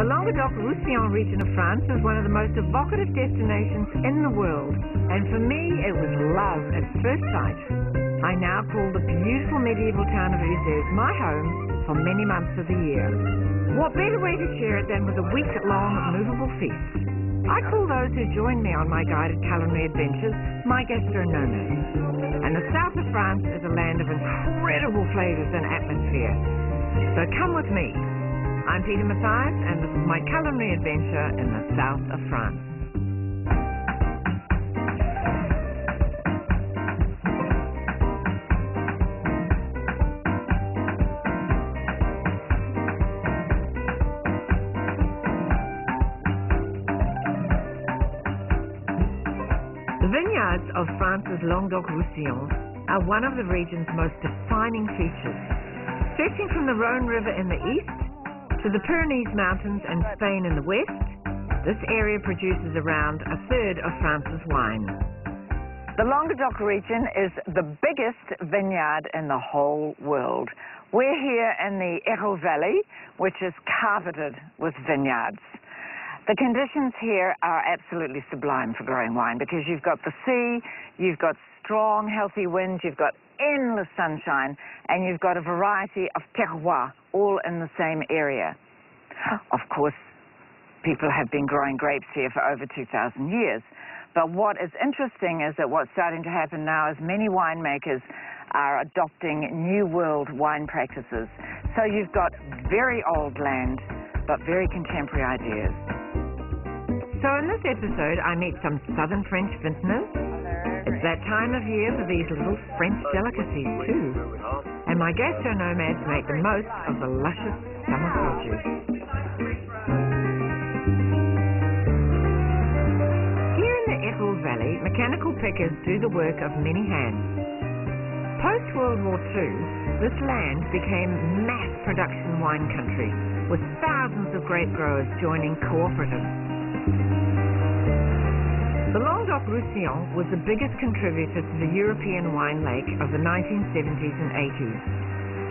The Languedoc-Roussillon region of France is one of the most evocative destinations in the world, and for me it was love at first sight. I now call the beautiful medieval town of Uzès my home for many months of the year. What better way to share it than with a week-long movable feast? I call those who join me on my guided culinary adventures my gastronomes. And the south of France is a land of incredible flavours and atmosphere. So come with me I'm Peta Mathias, and this is my culinary adventure in the south of France. The vineyards of France's Languedoc-Roussillon are one of the region's most defining features. Stretching from the Rhone River in the east to the Pyrenees Mountains and Spain in the west, this area produces around a third of France's wine. The Languedoc region is the biggest vineyard in the whole world. We're here in the Hérault Valley, which is carpeted with vineyards. The conditions here are absolutely sublime for growing wine because you've got the sea, you've got strong, healthy winds, you've got endless sunshine, and you've got a variety of terroirs all in the same area. Of course, people have been growing grapes here for over 2,000 years. But what is interesting is that what's starting to happen now is many winemakers are adopting New World wine practices. So you've got very old land, but very contemporary ideas. So in this episode, I meet some southern French vintners that time of year for these little French delicacies too. And my gastro nomads make the most of the luscious summer produce. Here in the Hérault Valley, mechanical pickers do the work of many hands. Post-World War II, this land became mass production wine country, with thousands of grape growers joining cooperatives. Languedoc-Roussillon was the biggest contributor to the European wine lake of the 1970s and 80s.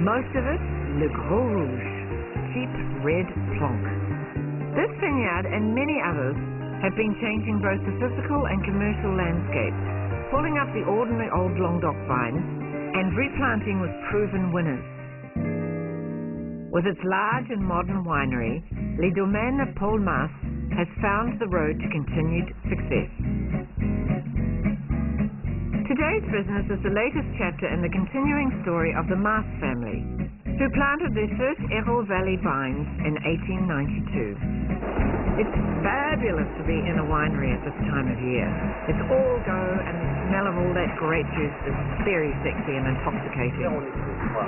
Most of it, Le Gros Rouge, cheap red plonk. This vineyard and many others have been changing both the physical and commercial landscapes, pulling up the ordinary old Languedoc vines and replanting with proven winners. With its large and modern winery, Les Domaines Paul Mas has found the road to continued success. Today's business is the latest chapter in the continuing story of the Mas family, who planted their first Hérault Valley vines in 1892. It's fabulous to be in a winery at this time of year. It's all go and the smell of all that grape juice is very sexy and intoxicating.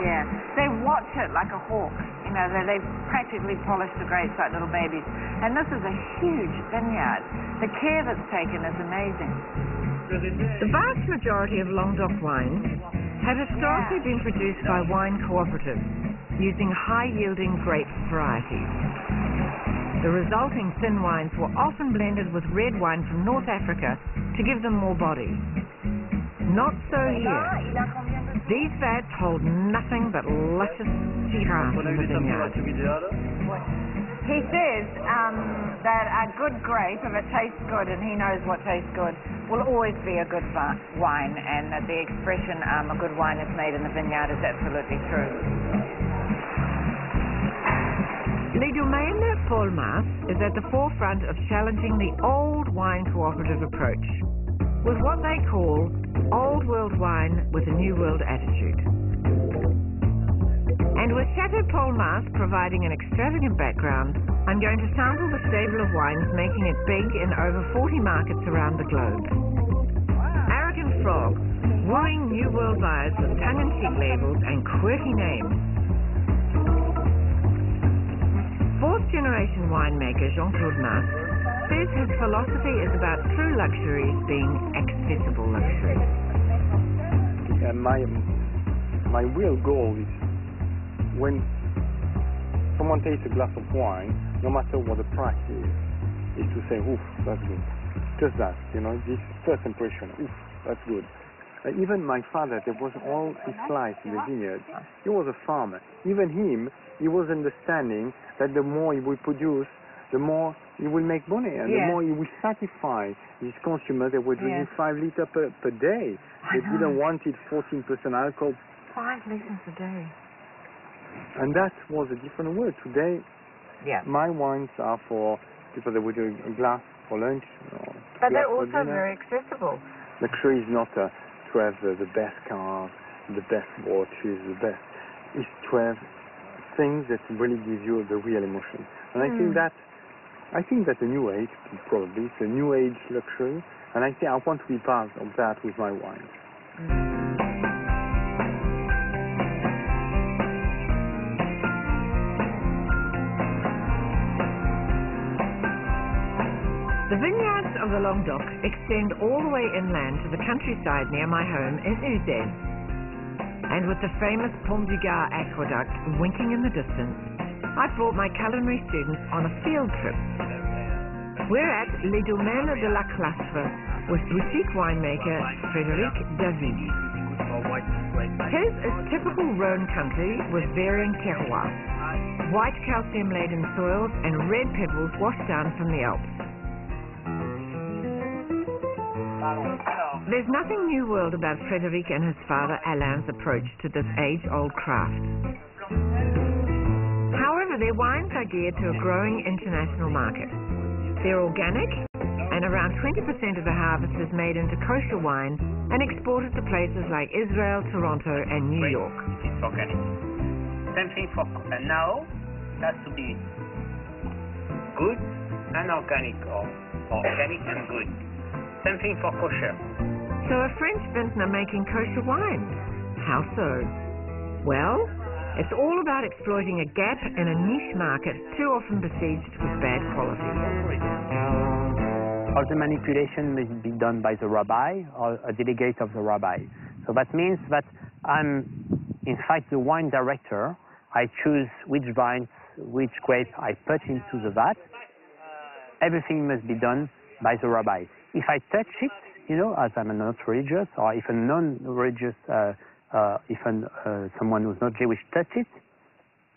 Yeah, they watch it like a hawk. You know, they, they've practically polished the grapes like little babies. And this is a huge vineyard. The care that's taken is amazing. The vast majority of Languedoc wines have historically been produced by wine cooperatives using high-yielding grape varieties. The resulting thin wines were often blended with red wine from North Africa to give them more body. Not so here. These vats hold nothing but luscious Syrah from the vineyard. He says um, that a good grape, if it tastes good and he knows what tastes good, will always be a good wine, and the expression um, a good wine is made in the vineyard is absolutely true. Les Domaines Paul is at the forefront of challenging the old wine cooperative approach with what they call old world wine with a new world attitude. And with Chateau Paul Mas providing an extravagant background, I'm going to sample the stable of wines making it big in over 40 markets around the globe. Arrogant Frog, wooing New World buyers with tongue-in-cheek labels and quirky names. Fourth generation winemaker Jean-Claude Mas says his philosophy is about true luxuries being accessible luxuries. And my my real goal is when someone takes a glass of wine, no matter what the price is, is to say, oof, that's good. Just that, you know, this first impression, oof, that's good. Uh, even my father, there was all his life in the vineyard. He was a farmer. Even him, he was understanding that the more he would produce, the more you will make money and the more you will satisfy these consumers that were drinking Yes. five liters per, per day. They didn't want it 14% alcohol, Five litres a day. And that was a different world. Today, Yeah. my wines are for people that would do a glass for lunch. Or But they're also dinner. very accessible. Luxury is not uh, to have uh, the best cars, the best watches, the best. It's to have things that really give you the real emotion. And I think Mm. that, I think that the new age, probably, it's a new age luxury. And I think I want to be part of that with my wine. The Languedoc extend all the way inland to the countryside near my home in Uzès. And with the famous Gard aqueduct winking in the distance, I brought my culinary students on a field trip. We're at Les Domaines de la Clastre with boutique winemaker Frédéric David. His is typical Rhone country with varying terroirs, white calcium-laden soils and red pebbles washed down from the Alps. There's nothing new world about Frederic and his father Alain's approach to this age-old craft. However, their wines are geared to a growing international market. They're organic, and around 20% of the harvest is made into kosher wine and exported to places like Israel, Toronto, and New York. It's organic. Same thing for uh, now. It has to be good and organic, or, or organic and good. Same thing for kosher. So a French vintner making kosher wine. How so? Well, it's all about exploiting a gap in a niche market too often besieged with bad quality. all the manipulation must be done by the rabbi or a delegate of the rabbi. So that means that I'm, in fact, the wine director. I choose which vines, which grape I put into the vat. Everything must be done by the rabbi. If I touch it, you know, as I'm not religious, or if a non-religious, uh, uh, if an, uh, someone who's not Jewish touch it,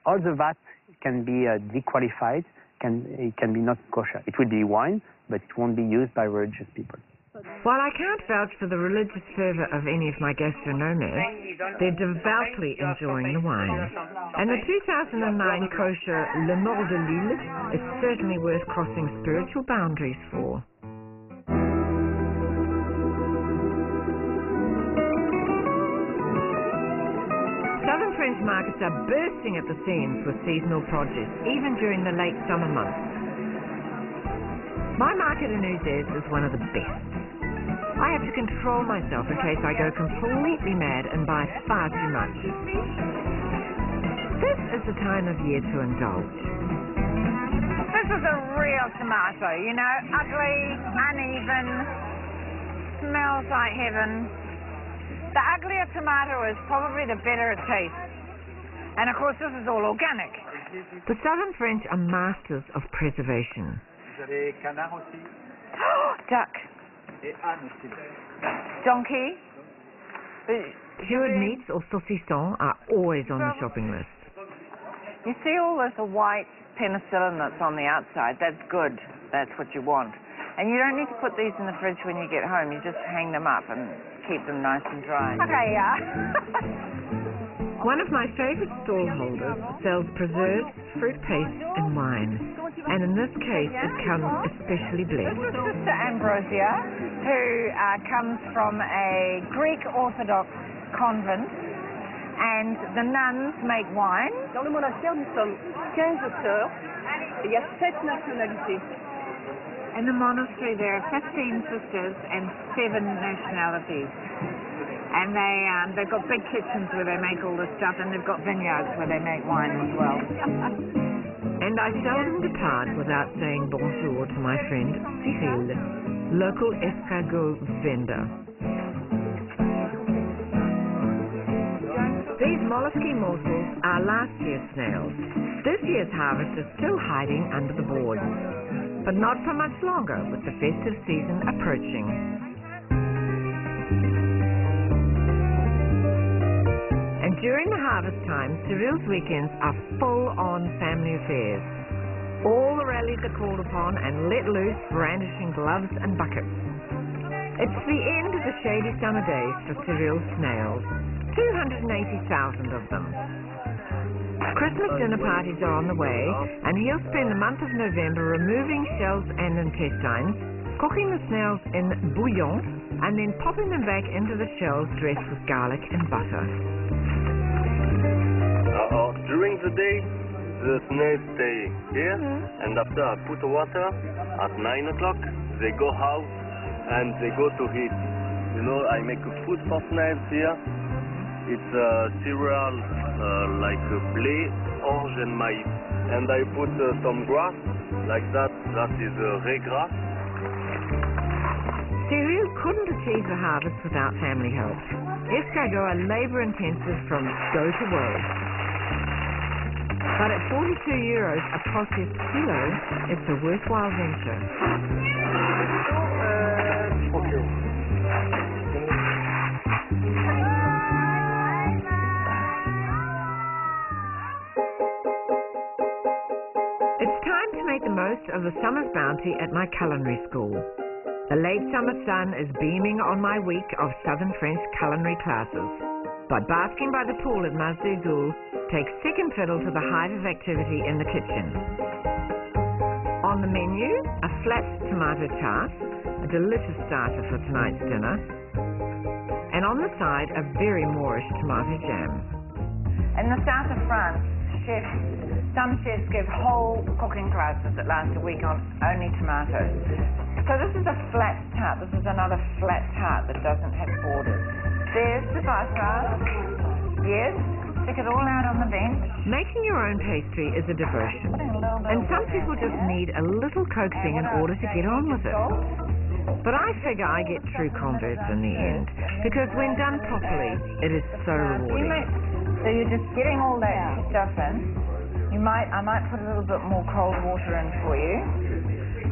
all the vat can be uh, dequalified, can, it can be not kosher. It will be wine, but it won't be used by religious people. While I can't vouch for the religious fervour of any of my gastronomes, they're devoutly enjoying the wine. And the 2009 kosher Le Mort de Lille is certainly worth crossing spiritual boundaries for. Markets are bursting at the seams with seasonal produce, even during the late summer months. My market in Uzès is one of the best. I have to control myself in case I go completely mad and buy far too much. This is the time of year to indulge. This is a real tomato, you know, ugly, uneven, smells like heaven. The uglier tomato is probably the better it tastes. And of course, this is all organic. The Southern French are masters of preservation. Duck. Donkey. Uh, Cured meats or saucissons are always on the shopping list. You see all this white penicillin that's on the outside? That's good. That's what you want. And you don't need to put these in the fridge when you get home. You just hang them up and keep them nice and dry. Okay, yeah. One of my favorite stallholders sells preserves, fruit paste, and wine. And in this case, it comes especially blessed. This is Sister Ambrosia, who uh, comes from a Greek Orthodox convent, and the nuns make wine. Dans le monastère, nous sommes 15 sœurs il y a 7 nationalités. In the monastery, there are 15 sisters and seven nationalities. And they, um, they've got big kitchens where they make all this stuff, and they've got vineyards where they make wine as well. And I seldom depart without saying bonjour to my friend Cyril, local escargot vendor. These mollusky morsels are last year's snails. This year's harvest is still hiding under the boards, but not for much longer with the festive season approaching. And during the harvest time, Cyril's weekends are full on family affairs. All the rallies are called upon and let loose, brandishing gloves and buckets. It's the end of the shady summer days for Cyril's snails. 280,000 of them. Christmas dinner parties are on the way, and he'll spend the month of November removing shells and intestines, cooking the snails in bouillon, and then popping them back into the shells dressed with garlic and butter. Uh, during the day, the snails stay here, and after I put the water, at 9 o'clock, they go out and they go to eat. You know, I make a food for snails here. It's a cereal like a blé, orange and maize. And I put uh, some grass, like that, that is uh, ray grass. Cyril couldn't achieve the harvest without family help. Escargot are labour intensive from go to woe. But at 42 euros a processed kilo, it's a worthwhile venture. Of the summer's bounty at my culinary school. The late summer sun is beaming on my week of southern French culinary classes. But basking by the pool at Mazdegoul takes second fiddle to the height of activity in the kitchen. On the menu, a flat tomato tart, a delicious starter for tonight's dinner, and on the side, a very Moorish tomato jam. In the south of France, chefs, some chefs give whole cooking classes that last a week on only tomatoes. So this is a flat tart. This is another flat tart that doesn't have borders. There's the pasta. Yes. Stick it all out on the bench. Making your own pastry is a devotion, and some people just need a little coaxing in order to get on with it. But I figure I get true converts in the end, because when done properly, it is so rewarding. so you're just getting all that stuff in. You might, I might put a little bit more cold water in for you.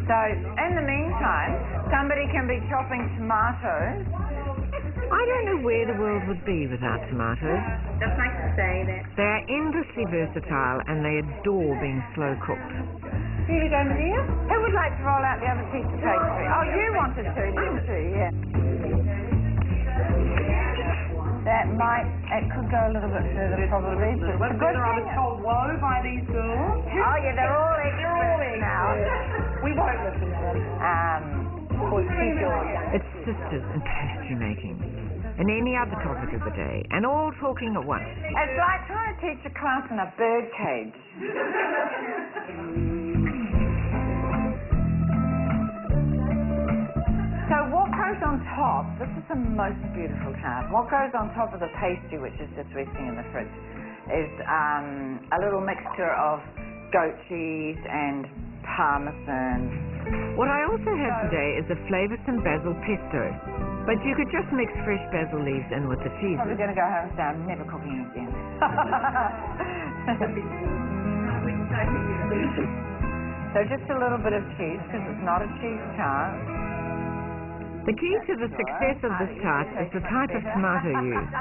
So in the meantime, somebody can be chopping tomatoes. I don't know where the world would be without tomatoes. Just like to say that. They are endlessly versatile and they adore being slow cooked. Here you go, Maria. Who would like to roll out the other piece of pastry? Oh, you wanted to, didn't you? Yeah. That might, it could go a little bit further probably. But it's a good thing. told woe by these girls. Oh yeah, they're all experts now. We won't listen to them. Um. It's sisters in pastry making and any other topic of the day, and all talking at once. It's like trying to teach a class in a bird cage. So what goes on top, this is the most beautiful tart, what goes on top of the pastry which is just resting in the fridge is um, a little mixture of goat cheese and parmesan. What I also have today is a flavoursome basil pesto, but you could just mix fresh basil leaves in with the cheese. Probably going to go home and say I'm never cooking again. so just a little bit of cheese because it's not a cheese tart. The key to the success of this tart is the type of tomato used.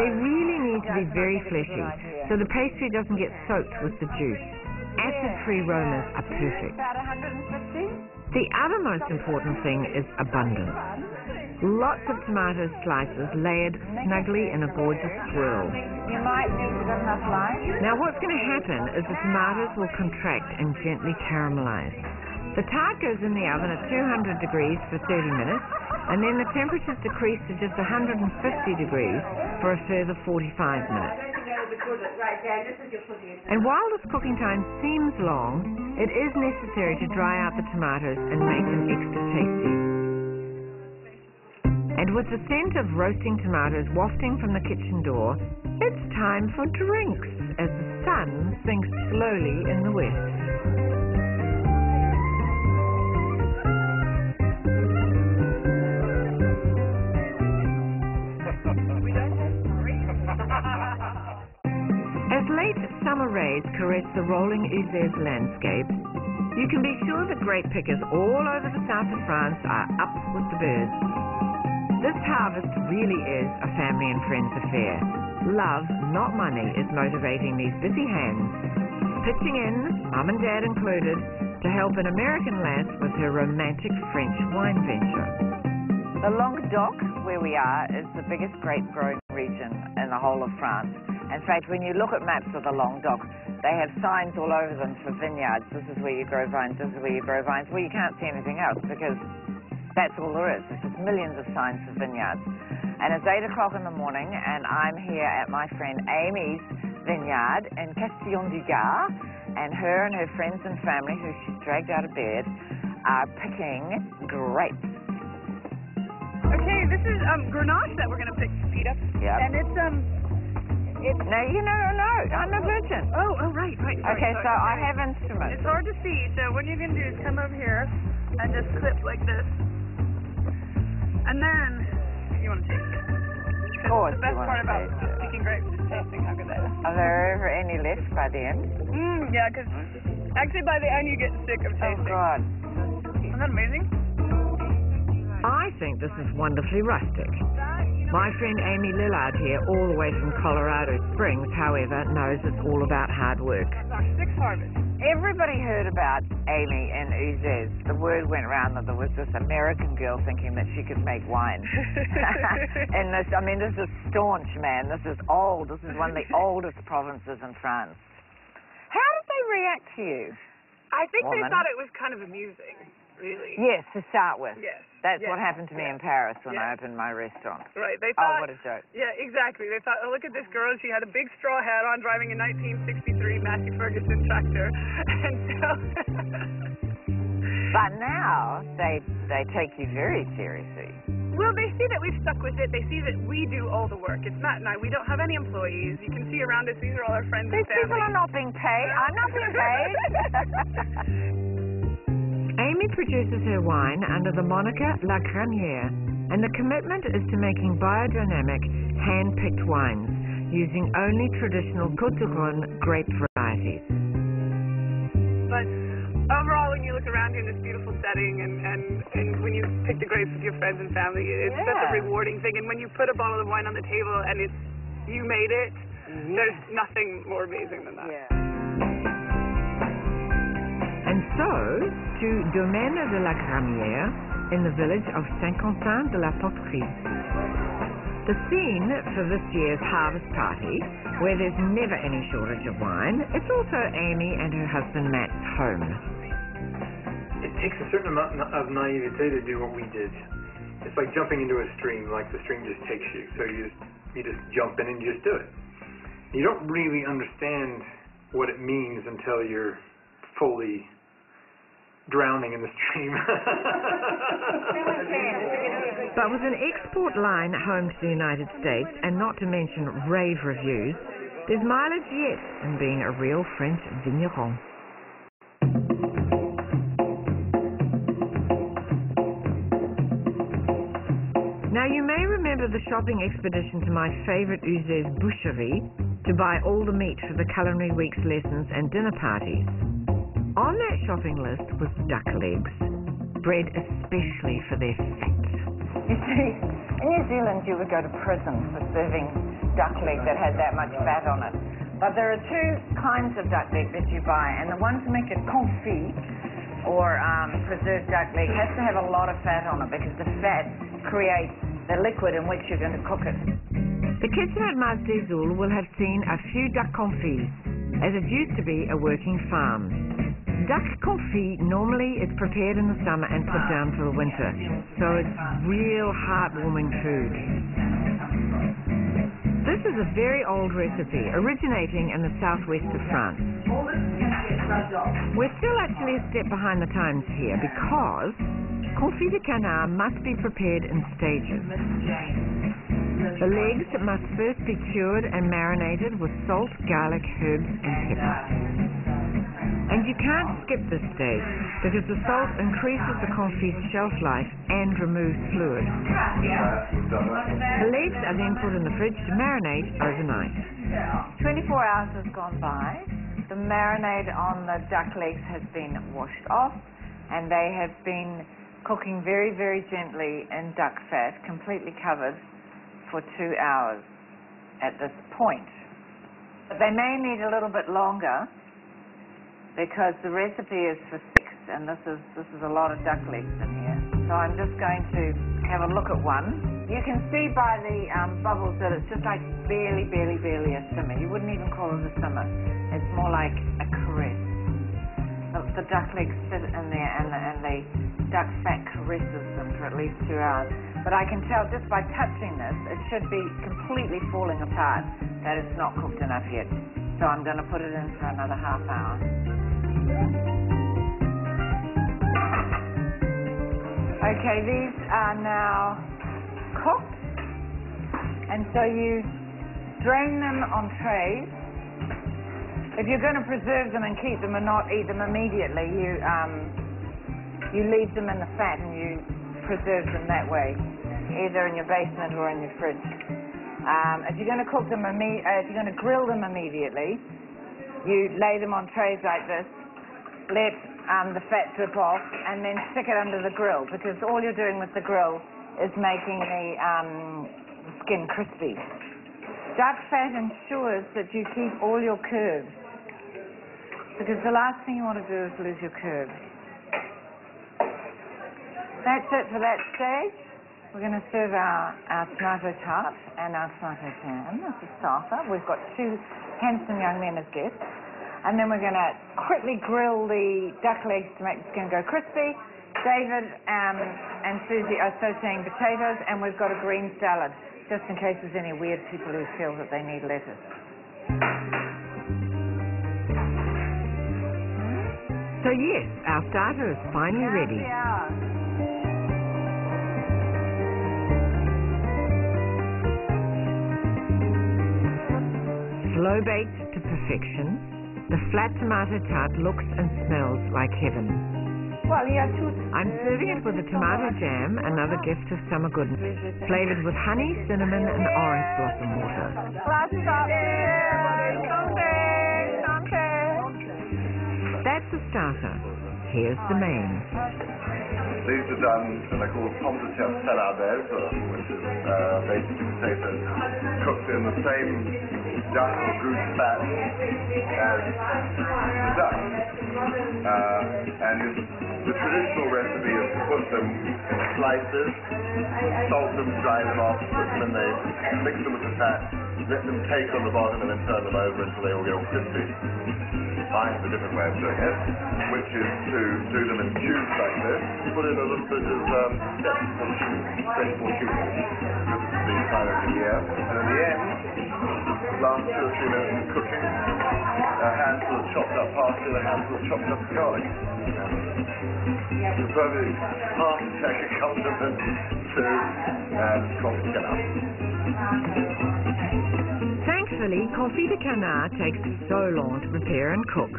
They really need to be very fleshy, so the pastry doesn't get soaked with the juice. Acid-free romas are perfect. The other most important thing is abundance. Lots of tomato slices layered snugly in a gorgeous swirl. You might need to give enough light. Now what's going to happen is the tomatoes will contract and gently caramelize. The tart goes in the oven at 200 degrees for 30 minutes, and then the temperatures decrease to just 150 degrees for a further 45 minutes. And while this cooking time seems long, it is necessary to dry out the tomatoes and make them extra tasty. And with the scent of roasting tomatoes wafting from the kitchen door, it's time for drinks as the sun sinks slowly in the west. As late summer rays caress the rolling Uzès landscape, you can be sure that grape pickers all over the south of France are up with the birds. This harvest really is a family and friends affair. Love, not money, is motivating these busy hands pitching in, mum and dad included, to help an American lass with her romantic French wine venture. The Languedoc, where we are, is the biggest grape growing region in the whole of France. In fact, when you look at maps of the Languedoc, they have signs all over them for vineyards. This is where you grow vines, this is where you grow vines. Well, you can't see anything else because that's all there is. There's just millions of signs for vineyards. And it's 8 o'clock in the morning, and I'm here at my friend Amy's vineyard in Castillon du Gard, and her and her friends and family, who she's dragged out of bed, are picking grapes. Okay, this is um, Grenache that we're gonna pick, Peta. Yep. And it's um, it's No, you know, no, I'm a virgin. oh, oh, right, right. sorry, Okay, sorry, so I have instruments. It's hard to see, so what you're gonna do is come over here and just clip like this, and then you want to taste it. 'Cause course the best part about taste it. picking grapes is tasting how good that is. Are Are there ever any left by the end? Mm, yeah, because actually by the end you get sick of tasting. Oh, tasting. God. Isn't that amazing? I think this is wonderfully rustic. My friend Amy Lillard here, all the way from Colorado Springs, however, knows it's all about hard work. That's our sixth harvest. Everybody heard about Amy and Uzes. The word went around that there was this American girl thinking that she could make wine. and this, I mean, this is staunch, man. This is old. This is one of the oldest provinces in France. How did they react to you? I think Woman. they thought it was kind of amusing, really. Yes, to start with. Yes. That's yes, what happened to me yes, in Paris when I opened my restaurant. Right. They oh, thought, Oh, what a joke. Yeah, exactly. They thought, oh, look at this girl. She had a big straw hat on, driving a 1963 Massey Ferguson tractor, and so. But now they they take you very seriously. well, they see that we've stuck with it. They see that we do all the work. It's Matt and I. We don't have any employees. You can see around us. These are all our friends These people are not being paid. I'm not being paid. Produces her wine under the moniker La Gramière, and the commitment is to making biodynamic, hand-picked wines using only traditional Côte du grape varieties. But overall, when you look around you in this beautiful setting, and, and, and when you pick the grapes with your friends and family, it's such a rewarding thing. And when you put a bottle of wine on the table and it's you made it, there's nothing more amazing than that. yeah. So, to Domaine de la Gramière in the village of Saint-Quentin de la Poterie. The scene for this year's harvest party, where there's never any shortage of wine, it's also Amy and her husband Matt's home. it takes a certain amount of naivete to do what we did. It's like jumping into a stream, like the stream just takes you. So you just you just jump in and you just do it. You don't really understand what it means until you're fully drowning in the stream. But with an export line home to the United States, and not to mention rave reviews, there's mileage yet in being a real French vigneron. Now you may remember the shopping expedition to my favorite Uzes boucherie to buy all the meat for the Culinary Week's lessons and dinner parties. On that shopping list was duck legs, bred especially for their fat. You see, in New Zealand you would go to prison for serving duck leg that had that much fat on it. But there are two kinds of duck leg that you buy, and the one to make it confit or um, preserved duck leg has to have a lot of fat on it because the fat creates the liquid in which you're going to cook it. The kitchen at Mas des will have seen a few duck confits, as it used to be a working farm. Duck confit normally is prepared in the summer and put down for the winter, so it's real heartwarming food. This is a very old recipe, originating in the southwest of France. We're still actually a step behind the times here because confit de canard must be prepared in stages. The legs must first be cured and marinated with salt, garlic, herbs, and pepper. And you can't skip this stage because the salt increases the confit's shelf life and removes fluid. The legs are then put in the fridge to marinate overnight. 24 hours has gone by. The marinade on the duck legs has been washed off, and they have been cooking very, very gently in duck fat, completely covered, for two hours at this point. But they may need a little bit longer because the recipe is for six, and this is this is a lot of duck legs in here. So I'm just going to have a look at one. You can see by the um, bubbles that it's just like barely, barely, barely a simmer. You wouldn't even call it a simmer. It's more like a caress. The, the duck legs sit in there, and the, and the duck fat caresses them for at least two hours. But I can tell just by touching this, it should be completely falling apart that it's not cooked enough yet. So I'm going to put it in for another half hour. Okay, these are now cooked. And so you drain them on trays. If you're going to preserve them and keep them and not eat them immediately, you um, you leave them in the fat and you preserve them that way, either in your basement or in your fridge. Um, if you're going to cook them, imme- uh, if you're going to grill them immediately, you lay them on trays like this, let um, the fat drip off, and then stick it under the grill because all you're doing with the grill is making the um, skin crispy. Duck fat ensures that you keep all your curves because the last thing you want to do is lose your curves. That's it for that stage. We're going to serve our, our tomato tart and our tomato jam as a starter. We've got two handsome young men as guests. And then we're going to quickly grill the duck legs to make the skin go crispy. David um, and Susie are sauteing potatoes, and we've got a green salad, just in case there's any weird people who feel that they need lettuce. So yes, our starter is finally ready. Slow baked to perfection, the flat tomato tart looks and smells like heaven. Well, yeah, two. I'm serving it with a tomato jam, another gift of summer goodness, flavored with honey, cinnamon, and orange blossom water. That's the starter. Here's the main. These are done, and they're called pomme de terre sarladaises, which is uh, basically potatoes cooked in the same duck or goose fat as the duck. Uh, and the traditional recipe is to put them in slices, salt them, dry them off, put them in the, mix them with the fat, let them take on the bottom and then turn them over until they all get all crispy. Mine's a different way of doing it, which is to do them in cubes like this, put in a little bit of um, vegetable cheese, vegetable cheese, because it's the kind of the air. And in the end, last two or three minutes of cooking, a handful of chopped up parsley a handful of chopped up garlic. It's a perfect heart attack accompaniment to uh, coffee canal. Thankfully, confit de canard takes so long to prepare and cook.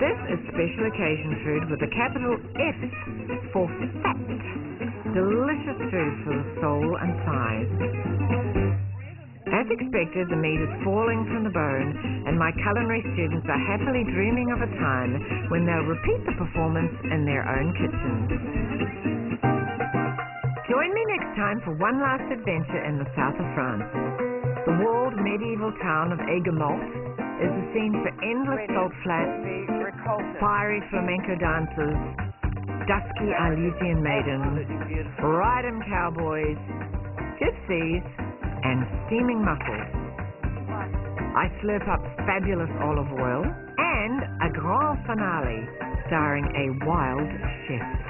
This is special occasion food with a capital F for fat. Delicious food for the soul and thighs. As expected, the meat is falling from the bone, and my culinary students are happily dreaming of a time when they'll repeat the performance in their own kitchens. Join me next time for one last adventure in the south of France. The walled medieval town of Aigues-Mortes is the scene for endless salt flats, fiery flamenco dancers, dusky Arlesian maidens, ride-em cowboys, gypsies, and steaming mussels. I slurp up fabulous olive oil and a grand finale starring a wild chef.